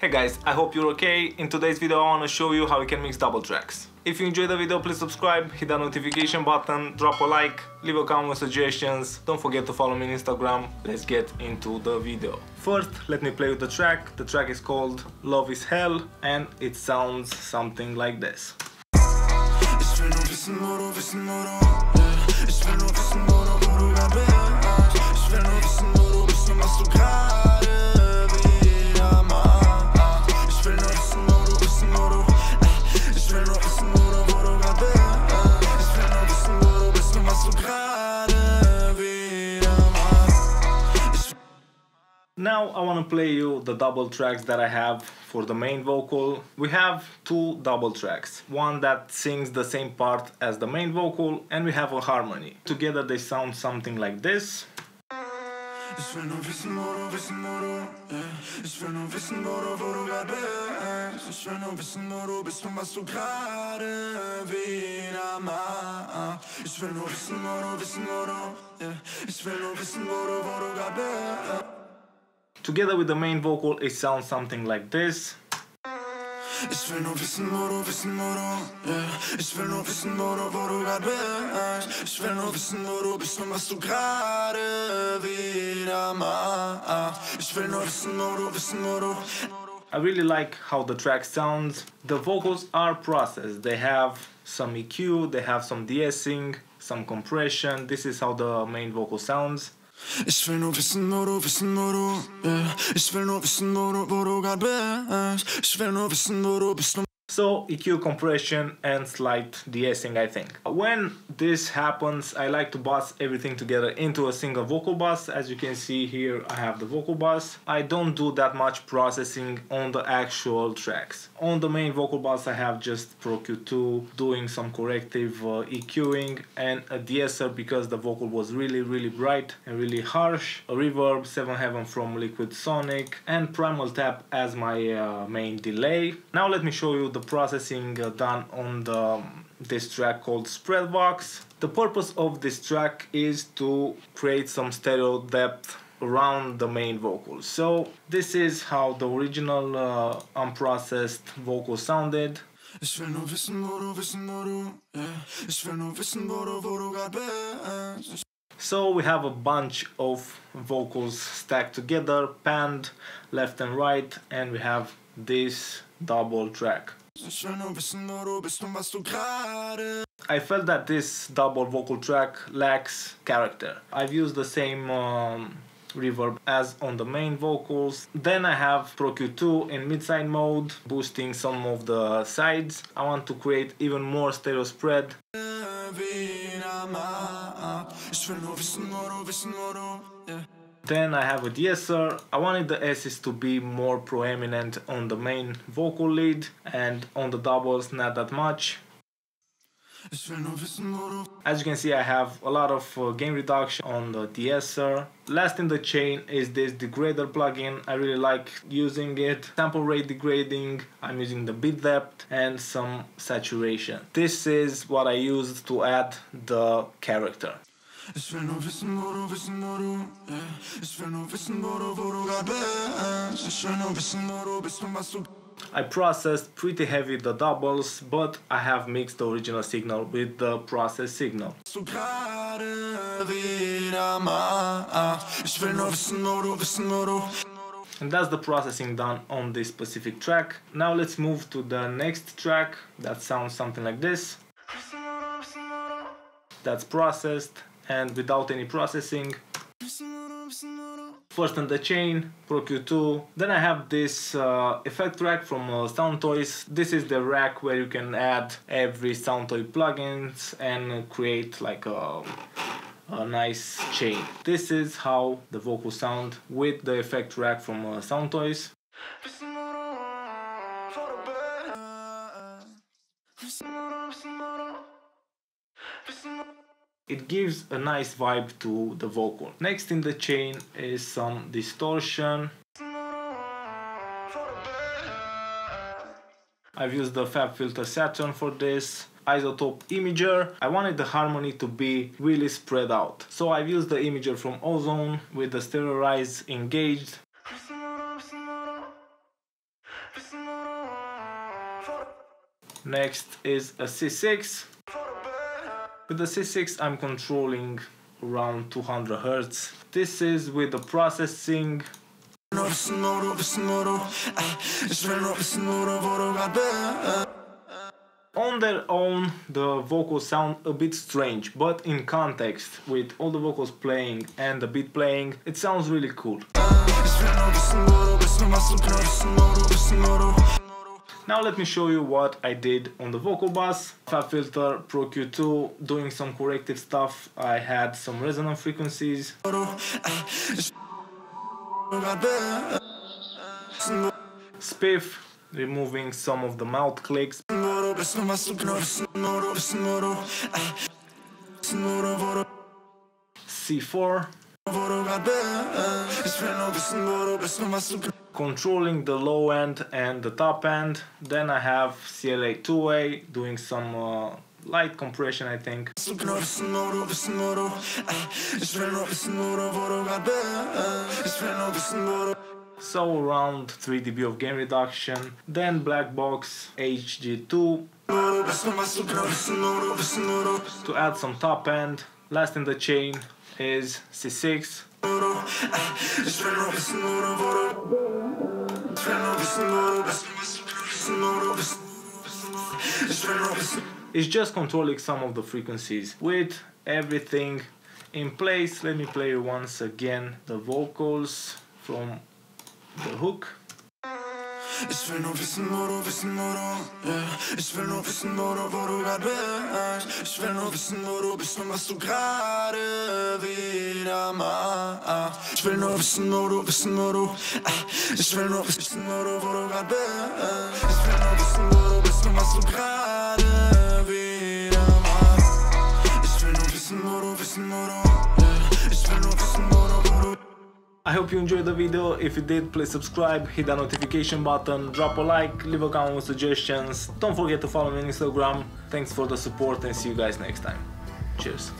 Hey guys, I hope you're okay. In today's video I want to show you how you can mix double tracks. If you enjoyed the video, please subscribe, hit that notification button, drop a like, leave a comment with suggestions. Don't forget to follow me on Instagram. Let's get into the video. First, let me play with the track. The track is called Love is Hell and it sounds something like this. Now I want to play you the double tracks that I have for the main vocal. We have two double tracks. One that sings the same part as the main vocal and we have a harmony. Together they sound something like this. Together with the main vocal, it sounds something like this. Ich will nur wissen, wo du wissen, wo du, yeah. Ich will nur wissen, wo du, wo du gerade bist. Ich will nur wissen, wo du bist und was du gerade wieder machst. Ich will nur wissen, wo du wissen, wo du. I really like how the track sounds. The vocals are processed. They have some EQ, they have some de-essing, some compression. This is how the main vocal sounds. Ich will nur wissen, wo du, wissen, wo du, yeah. Ich will nur wissen, wo du, wo du grad bist. Ich will nur wissen, wo du bist. So EQ compression and slight de-essing I think. When this happens I like to bus everything together into a single vocal bus. As you can see here I have the vocal bus. I don't do that much processing on the actual tracks. On the main vocal bus I have just Pro Q2 doing some corrective uh, EQing and a de-esser because the vocal was really really bright and really harsh. A reverb 7 Heaven from Liquid Sonic and Primal Tap as my uh, main delay. Now let me show you the the processing uh, done on the um, this track called Spreadvox. The purpose of this track is to create some stereo depth around the main vocals. So this is how the original uh, unprocessed vocal sounded. Ich will nur wissen, wo du wissen, wo du, yeah. Ich will nur wissen, wo du, wo du grad bist. So we have a bunch of vocals stacked together, panned left and right, and we have this double track. I felt that this double vocal track lacks character. I've used the same um, reverb as on the main vocals. Then I have Pro Q2 in mid-side mode, boosting some of the sides. I want to create even more stereo spread. Then I have a de-esser. I wanted the S's to be more proeminent on the main vocal lead and on the doubles not that much. As you can see I have a lot of uh, gain reduction on the de-esser. Last in the chain is this degrader plugin. I really like using it. Sample rate degrading, I'm using the bit depth and some saturation. This is what I used to add the character. Ich will nur wissen, wo du wissen, wo du, yeah. Ich will nur wissen, wo du, wo du grad bist. Ich will nur wissen, wo du bist und was du I processed pretty heavy the doubles, but I have mixed the original signal with the processed signal. And that's the processing done on this specific track. Now let's move to the next track that sounds something like this. That's processed and without any processing. First on the chain, Pro Q2. Then I have this uh, effect rack from uh, Soundtoys. This is the rack where you can add every Soundtoy plugins and create like a, a nice chain. This is how the vocal sound with the effect rack from uh, Soundtoys. It gives a nice vibe to the vocal. Next in the chain is some distortion. I've used the FabFilter Saturn for this. iZotope Imager. I wanted the harmony to be really spread out. So I've used the Imager from Ozone with the Stereoize engaged Next is a C6. With the C6 I'm controlling around 200 Hz. This is with the processing on their own, the vocals sound a bit strange, but in context, with all the vocals playing and the beat playing, it sounds really cool. Now let me show you what I did on the vocal bus. FabFilter Pro Q2, doing some corrective stuff. I had some resonant frequencies. Spiff, removing some of the mouth clicks. C4 controlling the low end and the top end. Then I have CLA 2A doing some uh, light compression I think. So around 3 dB of gain reduction. Then black box HG2 to add some top end last in the chain is C6 it's just controlling some of the frequencies with everything in place. Let me play once again the vocals from the hook Ich will nur wissen, wo du wissen, wo du, yeah. Ich will nur wissen, wo du, wo du grad bist. Ich will nur wissen, wo du bist und was du gerade wieder machst. Ich will nur wissen, wo du, wissen, wo du, ich will nur wissen, wo du, wo du grad bist. Ich will nur wissen, wo du bist und was du gerade wieder machst. Ich will nur wissen, wo du, wissen, wo du, I hope you enjoyed the video. If you did, please subscribe, hit that notification button, drop a like, leave a comment with suggestions. Don't forget to follow me on Instagram. Thanks for the support and see you guys next time. Cheers.